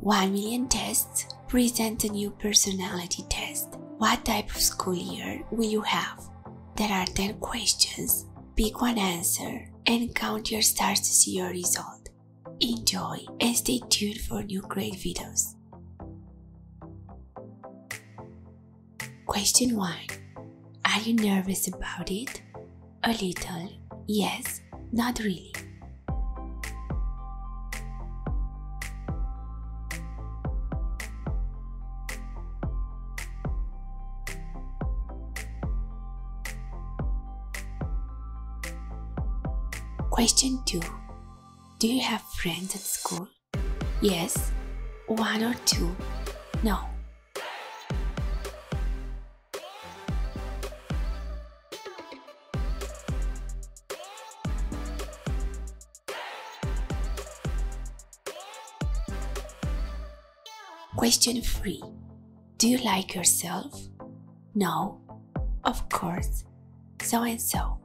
1 million tests present a new personality test. What type of school year will you have? There are 10 questions. Pick one answer and count your stars to see your result. Enjoy and stay tuned for new great videos. Question 1 Are you nervous about it? A little. Yes, not really. Question 2 Do you have friends at school? Yes, one or two. No. Question 3 Do you like yourself? No, of course, so and so.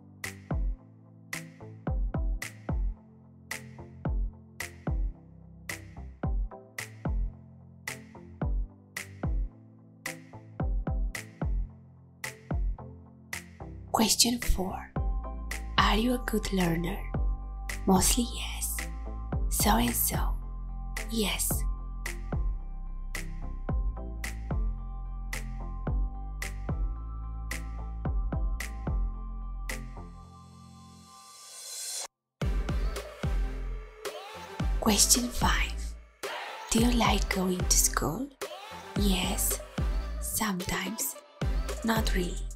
Question 4 Are you a good learner? Mostly yes. So and so. Yes. Question 5 Do you like going to school? Yes, sometimes, not really.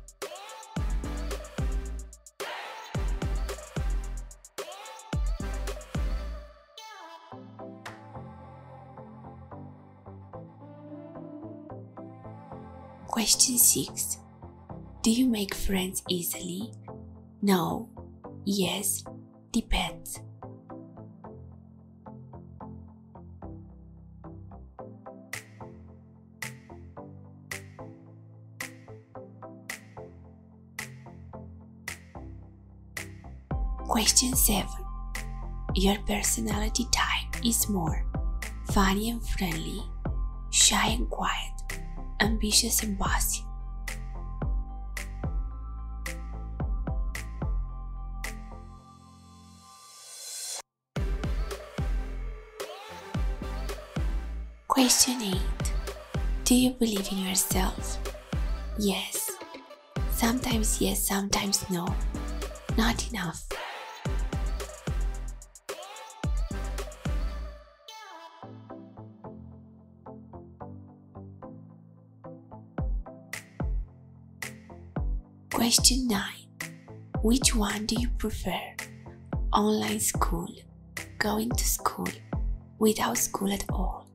Question 6 Do you make friends easily? No, yes, depends. Question 7 Your personality type is more funny and friendly, shy and quiet, ambitious and bossy. Question 8 Do you believe in yourself? Yes. Sometimes yes, sometimes no. Not enough. Question 9 Which one do you prefer? Online school, going to school, without school at all?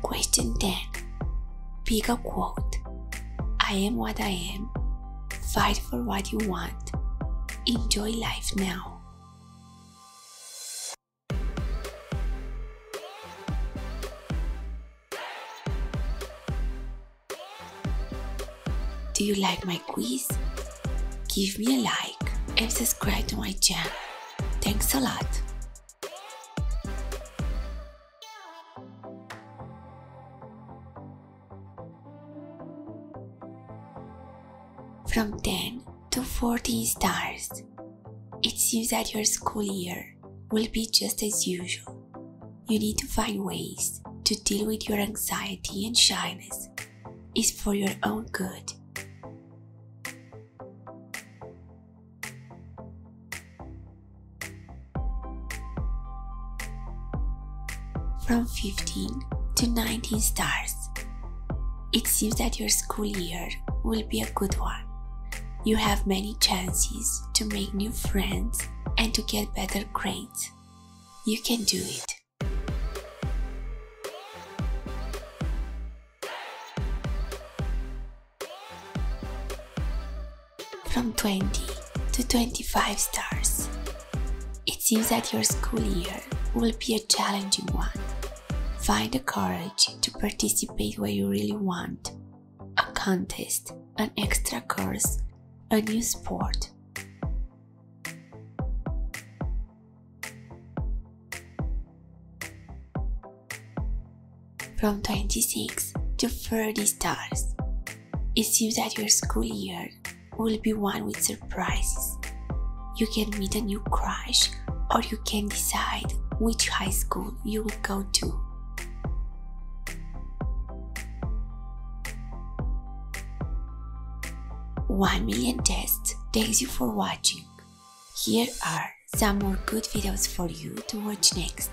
Question 10 Pick a quote I am what I am. Fight for what you want. Enjoy life now. Do you like my quiz? Give me a like and subscribe to my channel. Thanks a lot. From 10 to 14 stars. It seems that your school year will be just as usual. You need to find ways to deal with your anxiety and shyness. It's for your own good. From 15 to 19 stars. It seems that your school year will be a good one. You have many chances to make new friends and to get better grades. You can do it. From 20 to 25 stars. It seems that your school year will be a challenging one. Find the courage to participate where you really want. a contest, an extra course, a new sport. From 26 to 30 stars. It seems that your school year will be one with surprises. You can meet a new crush or you can decide which high school you will go to. One million tests. Thanks you for watching. Here are some more good videos for you to watch next.